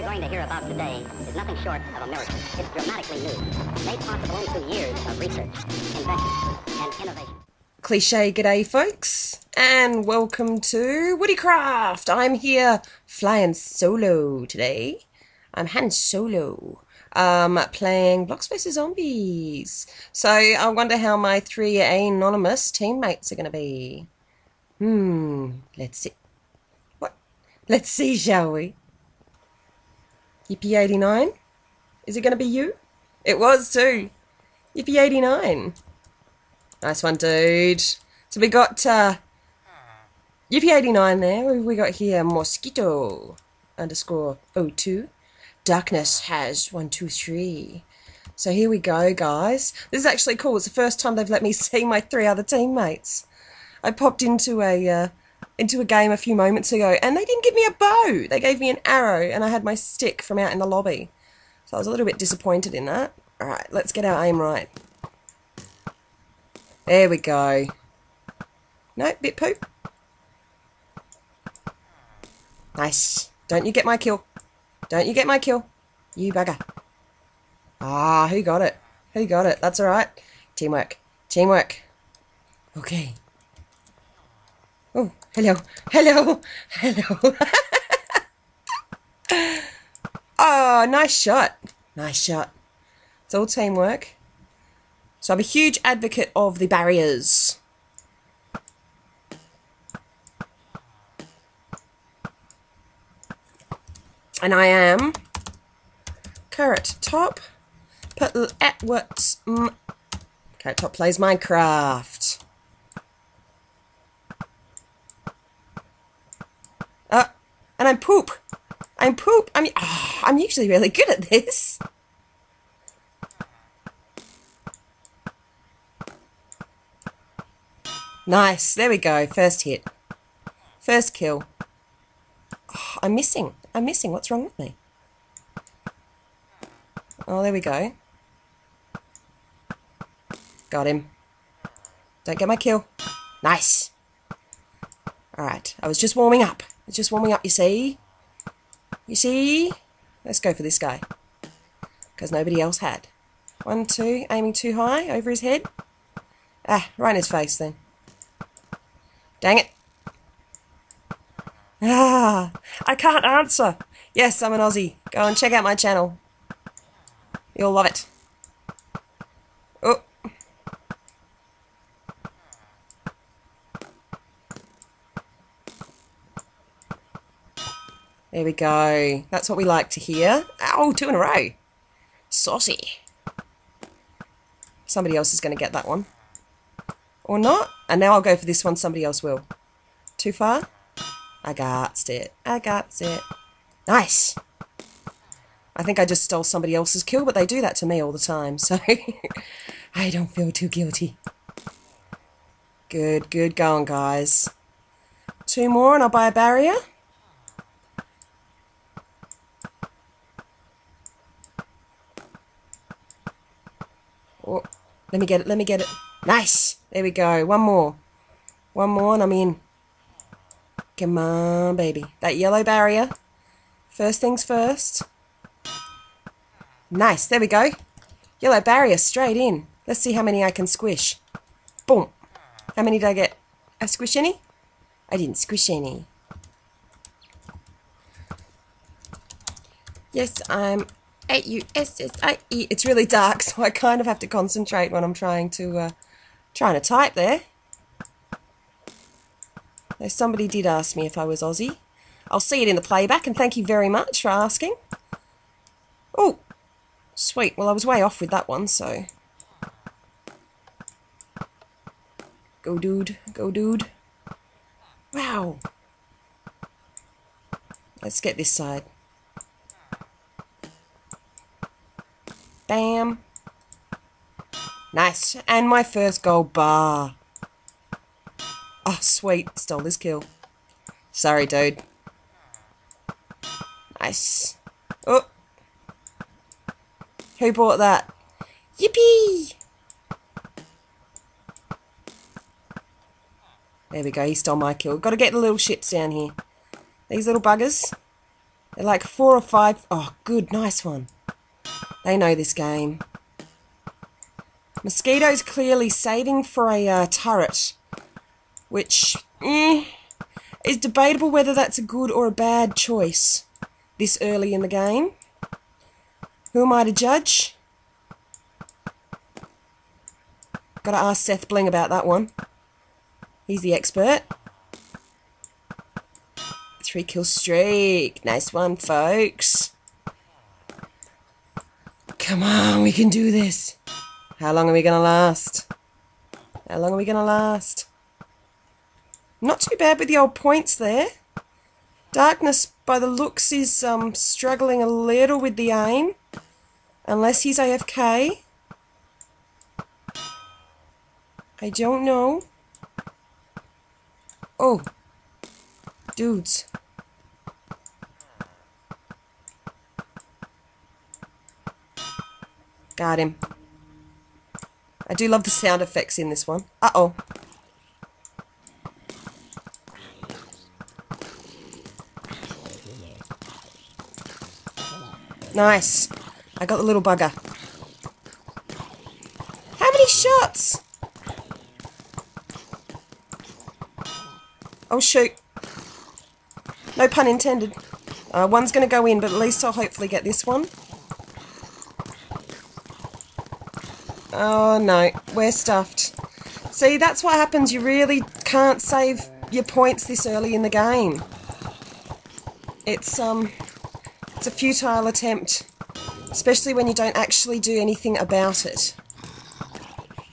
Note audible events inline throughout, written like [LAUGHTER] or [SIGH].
you're going to hear about today is nothing short of a miracle. It's dramatically new, made possible only through years of research, invention, and innovation. Cliche g'day, folks, and welcome to Woodycraft. I'm here flying solo today. I'm Han Solo, um, playing Blocks vs Zombies. So I wonder how my three anonymous teammates are going to be. Hmm, let's see. What? Let's see, shall we? Yippee 89? Is it going to be you? It was too. Yippee 89. Nice one, dude. So we got uh, Yippee 89 there. We got here? Mosquito underscore 02. Darkness has 123. So here we go, guys. This is actually cool. It's the first time they've let me [LAUGHS] see my three other teammates. I popped into a uh, into a game a few moments ago, and they didn't give me a bow. They gave me an arrow, and I had my stick from out in the lobby. So I was a little bit disappointed in that. All right, let's get our aim right. There we go. No, bit poop. Nice. Don't you get my kill. Don't you get my kill. You bugger. Ah, who got it? Who got it? That's alright. Teamwork. Teamwork. Okay. Oh, hello. Hello. Hello. oh, [LAUGHS] nice shot. Nice shot. It's all teamwork. So I'm a huge advocate of the barriers. And I am Carrot Top. Put at what? Carrot Top plays Minecraft. Uh, and I'm poop. I'm poop. I mean, oh, I'm usually really good at this. Nice. There we go. First hit. First kill. Oh, I'm missing. I'm missing. What's wrong with me? Oh, there we go. Got him. Don't get my kill. Nice. Alright. I was just warming up. I was just warming up, you see? You see? Let's go for this guy. Because nobody else had. One, two. Aiming too high. Over his head. Ah, right in his face then. Dang it. Ah, I can't answer. Yes, I'm an Aussie. Go and check out my channel. You'll love it. Oh. There we go. That's what we like to hear. Oh, two in a row. Saucy. Somebody else is going to get that one. Or not. And now I'll go for this one. Somebody else will. Too far? I got it. I got it. Nice. I think I just stole somebody else's kill, but they do that to me all the time, so [LAUGHS] I don't feel too guilty. Good, good going, guys. Two more and I'll buy a barrier. Let me get it, let me get it. Nice! There we go. One more. One more and I'm in. Come on, baby. That yellow barrier. First things first. Nice. There we go. Yellow barrier straight in. Let's see how many I can squish. Boom. How many did I get? I squish any? I didn't squish any. Yes, I'm A-U-S-S-I-E. It's really dark, [LAUGHS] so I kind of have to concentrate when I'm trying to, uh, trying to type there. Though somebody did ask me if I was Aussie. I'll see it in the playback, and thank you very much for asking. Oh, sweet. Well, I was way off with that one, so... Go, dude. Go, dude. Wow. Let's get this side. Bam. Nice. And my first gold bar. Oh, sweet. Stole this kill. Sorry, dude. Nice. Oh. Who bought that? Yippee! There we go. He stole my kill. Got to get the little shits down here. These little buggers. They're like four or five. Oh, good, nice one. They know this game. Mosquito's clearly saving for a uh, turret, which eh, is debatable whether that's a good or a bad choice this early in the game. Who am I to judge? Gotta ask Seth Bling about that one. He's the expert. Three kill streak. Nice one, folks. Come on, we can do this. How long are we going to last? How long are we going to last? Not too bad with the old points there. Darkness, by the looks, is um, struggling a little with the aim. Unless he's AFK. I don't know. Oh. Dudes. Got him. I do love the sound effects in this one. Uh-oh. Nice. I got the little bugger. How many shots? Oh, shoot. No pun intended. Uh, one's going to go in, but at least I'll hopefully get this one. Oh no, we're stuffed. See, that's what happens. You really can't save your points this early in the game. It's um, it's a futile attempt, especially when you don't actually do anything about it.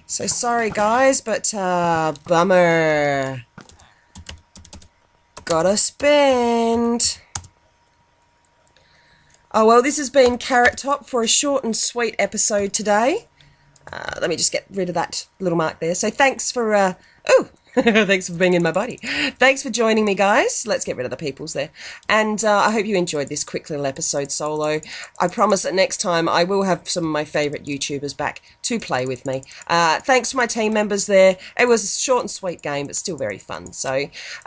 So sorry guys, but uh, bummer. Gotta spend. Oh well, this has been Carrot Top for a short and sweet episode today. Uh, let me just get rid of that little mark there. So thanks for, uh, oh, [LAUGHS] thanks for being in my body. Thanks for joining me, guys. Let's get rid of the peoples there. And uh, I hope you enjoyed this quick little episode solo. I promise that next time I will have some of my favourite YouTubers back to play with me. Uh, thanks to my team members there. It was a short and sweet game, but still very fun. So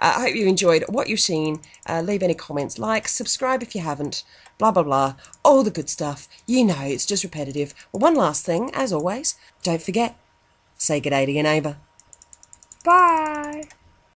uh, I hope you enjoyed what you've seen. Uh, leave any comments, like, subscribe if you haven't blah, blah, blah, all the good stuff. You know, it's just repetitive. Well, one last thing, as always, don't forget, say good day to your neighbour. Bye.